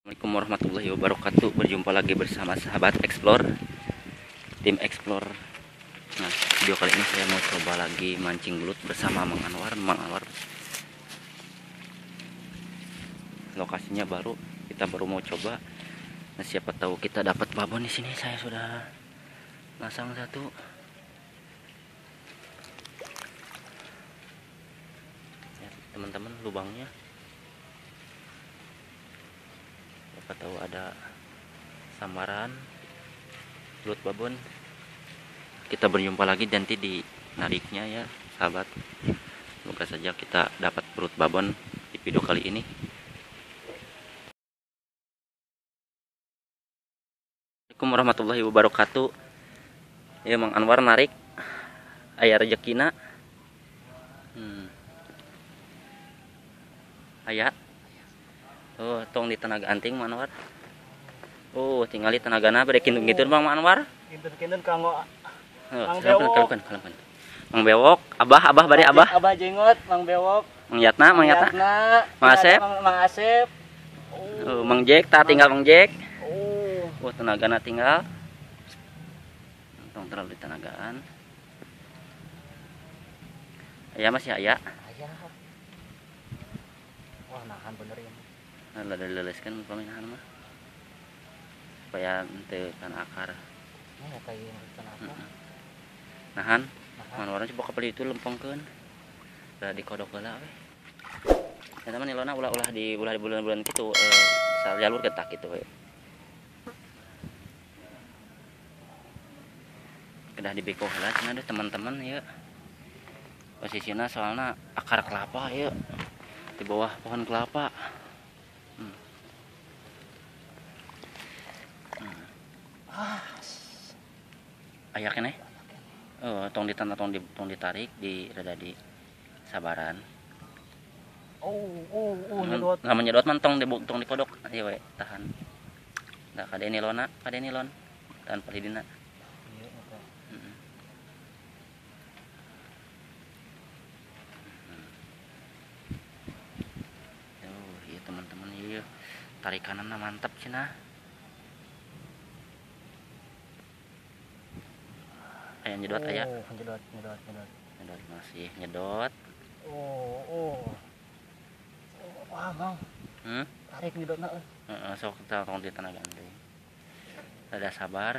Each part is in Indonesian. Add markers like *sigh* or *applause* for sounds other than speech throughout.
Assalamualaikum warahmatullahi wabarakatuh. Berjumpa lagi bersama sahabat Explore Tim Explore. Nah video kali ini saya mau coba lagi mancing belut bersama Mang Anwar. Mang Anwar Lokasinya baru Kita baru mau coba. Nah siapa tahu kita dapat babon di sini. Saya sudah pasang satu. Ya, teman-teman lubangnya siapa tahu ada samaran belut babon kita berjumpa lagi nanti di nariknya ya sahabat. Semoga saja kita dapat belut babon di video kali ini. Assalamualaikum warahmatullahi wabarakatuh. Ya Mang Anwar narik ayah rezekina hmm. ayah Oh, tong di tenaga anting Mang Anwar. Oh, tinggal di tenaga na bade kintung gitu Bang Mang Anwar. Kinten-kinten kanggo Oh, Mang Bewok. kalungkeun, kalungkeun. Mang Bewok, Abah, Abah bade Abah. Abah jenggot, Mang Bewok, Mang Yatna, Mang Yatna. Mang Asep. Mang, Asep. Oh, Mang Jack, tah tinggal Mang Jack. Oh, Oh, tenaga na tinggal. Tong terlalu di tenagaan. Aya masih aya. ayah. Wah, nahan bener ya. Lah dileleskeun paminahan mah. Supaya teu kan akar. Ya kayak kenapa? Heeh. Nahan. Mang Anwar coba kapal itu lempengkeun. Udah dikodok heula we. Ya teman ilona ulah-ulah di ulah di bulan-bulan gitu eh sal jalur getak gitu we. Kedah dibeko heula cenah deh teman-teman ya. Posisinya soalnya akar kelapa ya. Di bawah pohon kelapa. Hmm. Hmm. Ayak keneh. Oh, tong ditan tong di tong ditarik di rada di sabaran. Oh, oh, oh, nyedot. Nggak menyedot man tong di tong dikodok. Ieu we, tahan. Nah, kade nilona, kade nilon. Tahan palidina. Iya, eta. Heeh. Oh, iya teman-teman iya. Tarik kanan mantap cenah. Aya nyedot aya. Oh, nyedot, nyedot, nyedot. Nyedot masih nyedot. Oh, oh. Oh, Wah, Mang, Hmm? tarik nyedotna euy. Heeh, sok kita tong di tenaga deui. Rada sabar.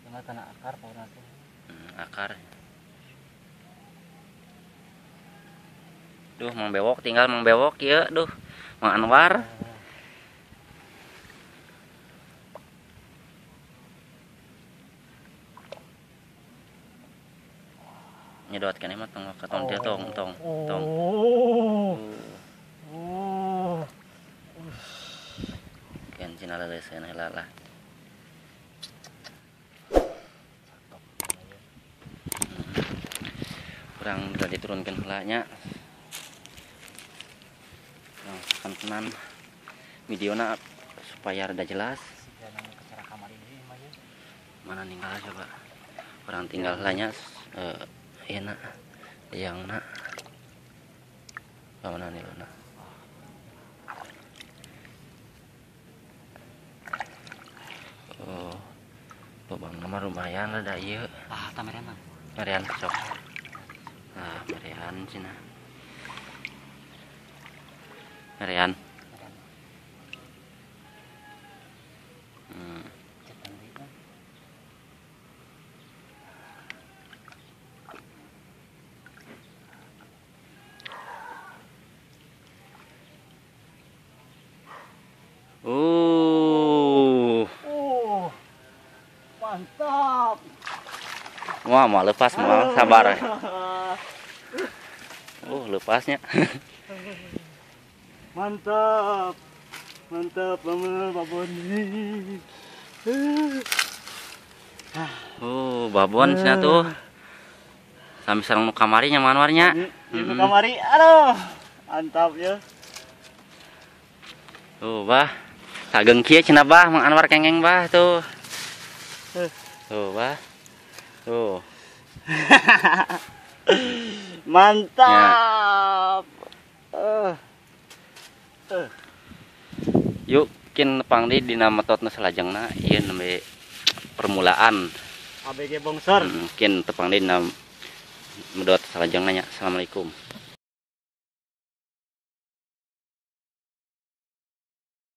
Tinggal kena akar pohon nanti. Hmm, akar. Duh, Mang Bewok tinggal Mang Bewok ya, duh. Mang Anwar. Nyedot kan tong ka tong dia tong tong tong. Oh. Uh, Oh. Kan cina lah. kurang udah diturunkan helanya supaya rada jelas mana tinggal coba orang tinggal helanya eh enak yang nak mana nih lo nak oh lubang nama lumayan ada iya Ah, tameran mah. Marian sok. Nah, Marian cina. Marian. Uh, Oh. Mantap. wah mau lepas mau sabar. *laughs* Uh, lepasnya. *laughs* Mantap. Mantap bener babon. *laughs* Uh, babon cina tuh. Sampai sarang nu kamari nyaman warnya. Di di kamari. Aduh. Mantap ya. Tuh, bah. Kageng kieu cina bah, Mang Anwar kengeng bah tuh. Tuh, bah. Tuh. *laughs* Mantap. Eh. Eh. yuk kin nepang di dina metode selajengna ieu nembe permulaan ABG bongsor. Hmm, kin tepang di dina medot selajengna nya assalamualaikum